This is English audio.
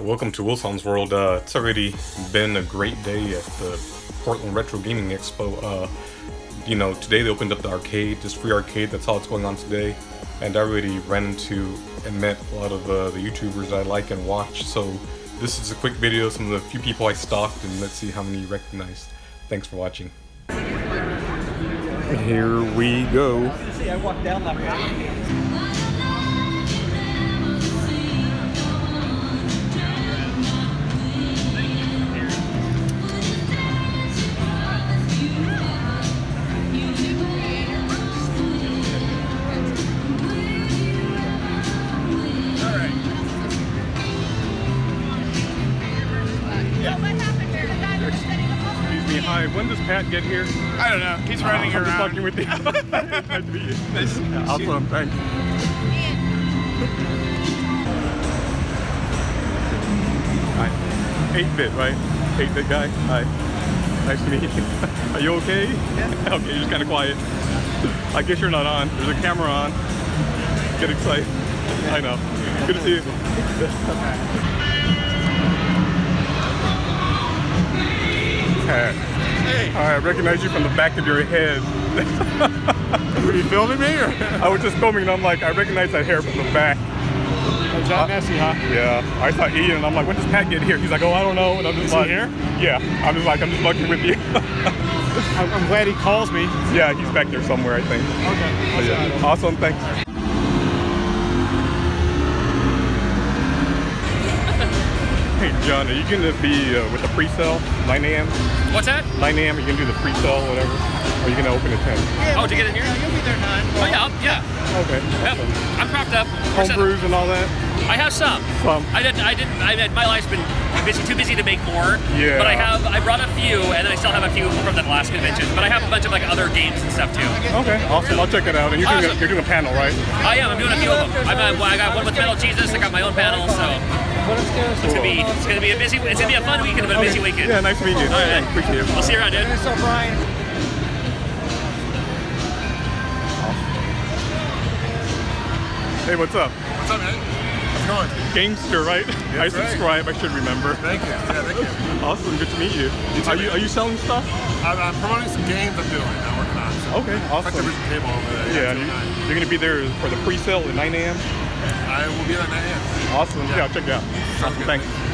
Welcome to Wilson's World. Uh, it's already been a great day at the Portland Retro Gaming Expo. Uh, you know, today they opened up the arcade, this free arcade. That's all that's going on today. And I already ran into and met a lot of uh, the YouTubers I like and watch. So this is a quick video, some of the few people I stalked, and let's see how many you recognize. Thanks for watching. Here we go. Excuse hi. When does Pat get here? I don't know. He's running I'm just around. talking with you. nice to meet you. Nice to meet you. Hi. 8-bit, right? 8-bit guy? Hi. Nice to meet you. Are you okay? Yeah. Okay, you're just kind of quiet. I guess you're not on. There's a camera on. Get excited. I know. Good to see you. Hey. Hey, I recognize you from the back of your head. were you filming me or? I was just filming and I'm like, I recognize that hair from the back. Is that messy, huh? Yeah, I saw Ian and I'm like, when does Pat get here? He's like, oh, I don't know. And I'm just Is he like, here? Yeah, I'm just like, I'm just mucking with you. I'm, I'm glad he calls me. yeah, he's back there somewhere, I think. Okay. But yeah, awesome, thanks. John, are you going to be uh, with the pre-sale, 9 a.m.? What's that? 9 a.m., are you going to do the pre-sale, whatever? Or are you going to open at 10? Oh, to get in here? You'll be there nine. Oh yeah, I'll- yeah. Okay, Yep. awesome. I'm propped up. Home brews and all that? I have some. Some. I didn't. I didn't. I my life's been busy, too busy to make more. Yeah. But I have. I brought a few, and then I still have a few from the last convention. But I have a bunch of like other games and stuff too. Okay, awesome. I'll check it out. And you're doing, a, you're doing a panel, right? I am. I'm doing a few of them. I'm, I got one with Metal Jesus. I got my own panel. So it's gonna be. It's gonna be a busy. It's gonna be a fun weekend, but a busy weekend. Yeah, nice to meet you. All right. Appreciate it. We'll see you around, dude. So Brian. Hey, what's up? What's up, man? How's it going? Gamester, right? I That's right. subscribe. I should remember. Thank you. Yeah, thank you. Awesome. Good to meet you. too, are you man. are you selling stuff? I'm, I'm promoting some games I'm doing. I'm working on. So Okay, awesome. vision table over there. Yeah, it's you, nine. you're gonna be there for the pre-sale at 9 a.m. I will be there at 9 a.m. Awesome. Yeah, I'll check it out. Sounds good. Thanks.